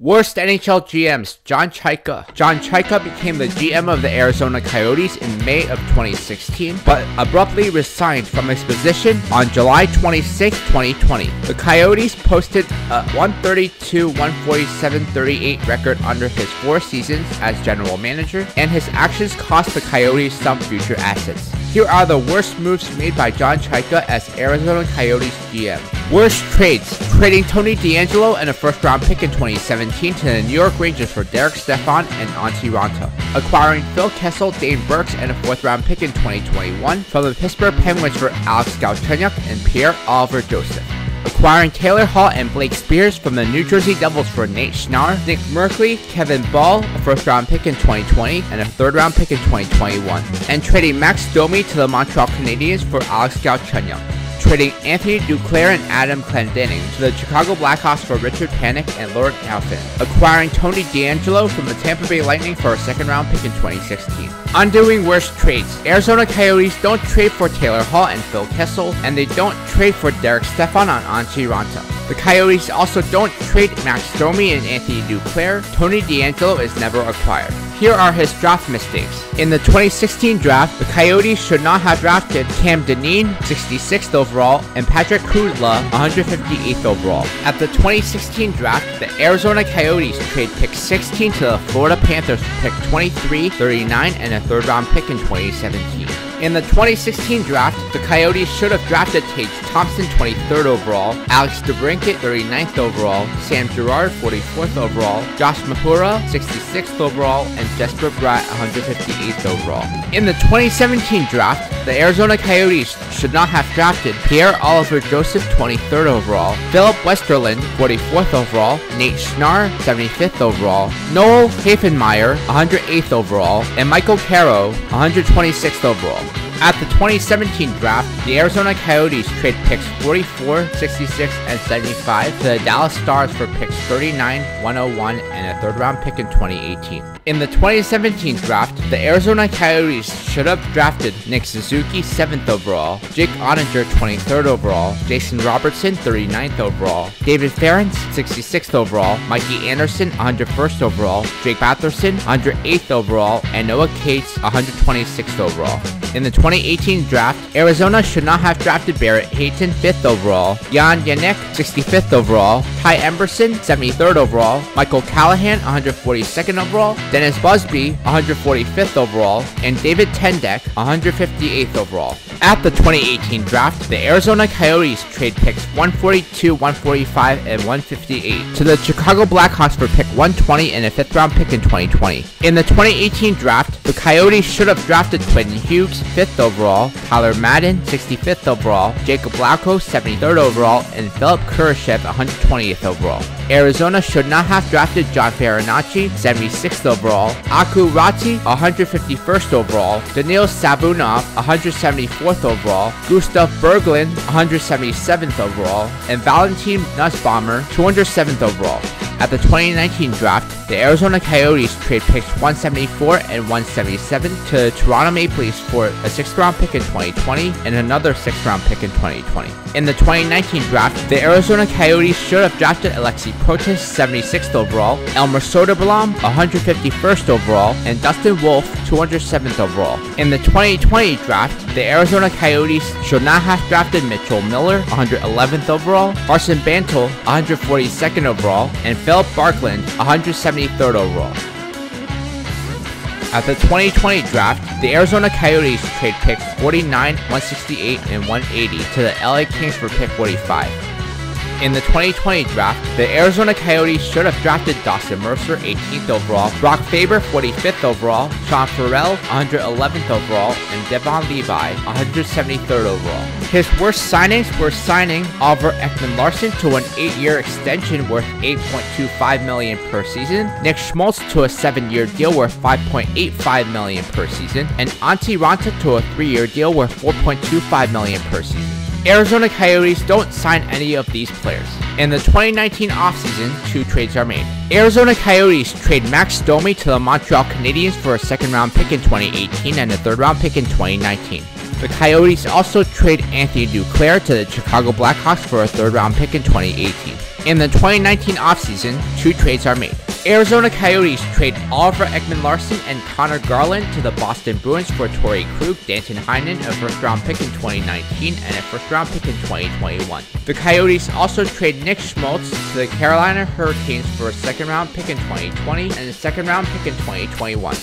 Worst NHL GMs, John Chayka. John Chayka became the GM of the Arizona Coyotes in May of 2016, but abruptly resigned from his position on July 26, 2020. The Coyotes posted a 132, 147, 38 record under his four seasons as general manager, and his actions cost the Coyotes some future assets. Here are the worst moves made by John Chayka as Arizona Coyotes GM. Worst trades. Trading Tony DeAngelo and a first round pick in 2017 to the New York Rangers for Derek Stepan and Antti Raanta. Acquiring Phil Kessel, Dane Birks, and a fourth round pick in 2021 from the Pittsburgh Penguins for Alex Galchenyuk and Pierre Oliver Joseph acquiring Taylor Hall and Blake Speers from the New Jersey Devils for Nate Schnarr, Nick Merkley, Kevin Bahl, a first round pick in 2020, and a third round pick in 2021, and trading Max Domi to the Montreal Canadiens for Alex Galchenyuk trading Anthony Duclair and Adam Clendening to the Chicago Blackhawks for Richard Panik and Laurent Dauphin, acquiring Tony DeAngelo from the Tampa Bay Lightning for a second round pick in 2016. Undoing worst trades. Arizona Coyotes don't trade for Taylor Hall and Phil Kessel, and they don't trade for Derek Stepan on Antti Raanta. The Coyotes also don't trade Max Domi and Anthony Duclair. Tony DeAngelo is never acquired. Here are his draft mistakes. In the 2016 draft, the Coyotes should not have drafted Cam Dineen, 66th overall, and Patrick Kudla, 158th overall. At the 2016 draft, the Arizona Coyotes trade pick 16 to the Florida Panthers pick 23, 39, and a third round pick in 2017. In the 2016 draft, the Coyotes should have drafted Tage Thompson 23rd overall, Alex DeBrincat 39th overall, Sam Girard 44th overall, Josh Mahura 66th overall, and Jesper Bratt 158th overall. In the 2017 draft, the Arizona Coyotes should not have drafted Pierre Oliver Joseph 23rd overall, Filip Westerlund 44th overall, Nate Schnarr 75th overall, Noel Hoefenmayer 108th overall, and Michael Karow 126th overall. At the 2017 draft, the Arizona Coyotes trade picks 44, 66, and 75 to the Dallas Stars for picks 39, 101, and a third round pick in 2018. In the 2017 draft, the Arizona Coyotes should have drafted Nick Suzuki 7th overall, Jake Oettinger 23rd overall, Jason Robertson 39th overall, David Farrance 66th overall, Mikey Anderson 101st overall, Jake Batherson 108th overall, and Noah Cates 126th overall. In the 2018 draft, Arizona should not have drafted Barrett Hayton 5th overall, Jan Jenik 65th overall, Ty Emberson 73rd overall, Michael Callahan 142nd overall, Dennis Busby 145th overall, and David Tendek 158th overall. At the 2018 draft, the Arizona Coyotes trade picks 142, 145, and 158 to the Chicago Blackhawks for pick 120 and a fifth round pick in 2020. In the 2018 draft, the Coyotes should have drafted Quentin Hughes 5th overall, Tyler Madden 65th overall, Jacob Lauko 73rd overall, and Philip Kurashev 120th overall. Arizona should not have drafted John Farinacci 76th overall, Aku Raty 151st overall, Danil Sabunov 174th overall, Gustav Berglund 177th overall, and Valentin Nussbaumer 207th overall. At the 2019 draft, the Arizona Coyotes trade picks 174 and 177 to Toronto Maple Leafs for a 6th round pick in 2020 and another 6th round pick in 2020. In the 2019 draft, the Arizona Coyotes should have drafted Alexi Protas 76th overall, Elmer Soderblom 151st overall, and Dustin Wolf 207th overall. In the 2020 draft, the Arizona Coyotes should not have drafted Mitchell Miller 111th overall, Carson Bantle 142nd overall, and Philip Barkland 173rd overall. At the 2020 draft, the Arizona Coyotes trade picks 49, 168, and 180 to the LA Kings for pick 45. In the 2020 draft, the Arizona Coyotes should have drafted Dawson Mercer 18th overall, Brock Faber 45th overall, Sean Farrell 111th overall, and Devon Levi 173rd overall. His worst signings were signing Oliver Ekman Larsson to an 8-year extension worth 8.25 million per season, Nick Schmaltz to a 7-year deal worth 5.85 million per season, and Antti Raanta to a 3-year deal worth 4.25 million per season. Arizona Coyotes don't sign any of these players. In the 2019 offseason, two trades are made. Arizona Coyotes trade Max Domi to the Montreal Canadiens for a second round pick in 2018 and a third round pick in 2019. The Coyotes also trade Anthony Duclair to the Chicago Blackhawks for a third round pick in 2018. In the 2019 offseason, two trades are made. Arizona Coyotes trade Oliver Ekman-Larsson and Conor Garland to the Boston Bruins for Torey Krug, Danton Heinen, a first round pick in 2019, and a first round pick in 2021. The Coyotes also trade Nick Schmaltz to the Carolina Hurricanes for a second round pick in 2020 and a second round pick in 2021.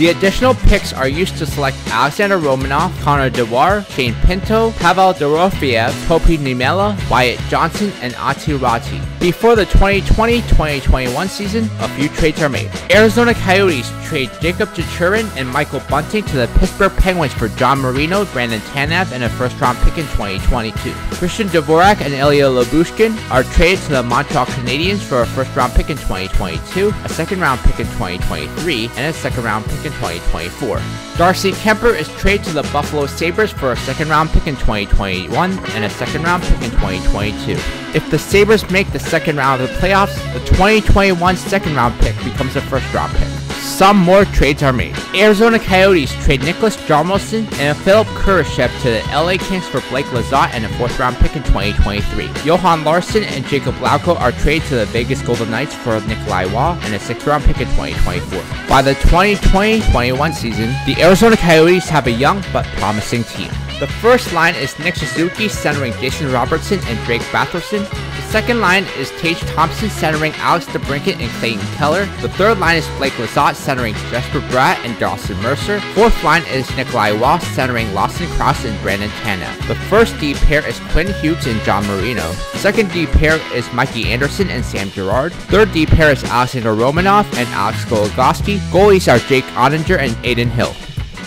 The additional picks are used to select Alexander Romanov, Connor Dewar, Shane Pinto, Pavel Dorofeyev, Topi Niemela, Wyatt Johnston, and Aatu Raty. Before the 2020-2021 season, a few trades are made. Arizona Coyotes trade Jakob Chychrun and Michael Bunting to the Pittsburgh Penguins for John Marino, Brandon Tanev, and a first-round pick in 2022. Christian Dvorak and Ilya Lyubushkin are traded to the Montreal Canadiens for a first-round pick in 2022, a second-round pick in 2023, and a second-round pick in in 2024. Darcy Kuemper is traded to the Buffalo Sabres for a second round pick in 2021 and a second round pick in 2022. If the Sabres make the second round of the playoffs, the 2021 second round pick becomes a first round pick some more trades are made. Arizona Coyotes trade Niklas Hjalmarsson and Philip Kurashev to the LA Kings for Blake Lizotte and a fourth round pick in 2023. Johan Larsson and Jacob Lauko are traded to the Vegas Golden Knights for Nicolas Roy and a sixth round pick in 2024. By the 2020-21 season, the Arizona Coyotes have a young but promising team. The first line is Nick Suzuki centering Jason Robertson and Drake Batherson. Second line is Tage Thompson centering Alex DeBrincat and Clayton Keller. The third line is Blake Lizotte centering Jesper Bratt and Dawson Mercer. Fourth line is Nicolas Roy centering Lawson Crouse and Brandon Tanev. The first D pair is Quinn Hughes and John Marino. Second D pair is Mikey Anderson and Sam Girard. Third D pair is Alexander Romanov and Alex Goligoski. Goalies are Jake Oettinger and Adin Hill.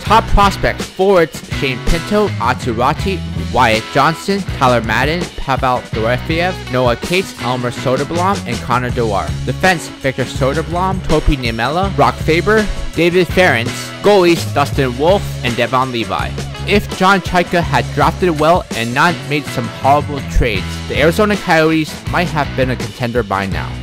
Top prospects forwards Shane Pinto, Aatu Raty, Wyatt Johnston, Tyler Madden, Pavel Dorofeyev, Noah Cates, Elmer Soderblom, and Connor Dewar. Defense Victor Soderblom, Topi Niemela, Brock Faber, David Farrance. Goalies Dustin Wolf and Devon Levi. If John Chayka had drafted well and not made some horrible trades, the Arizona Coyotes might have been a contender by now.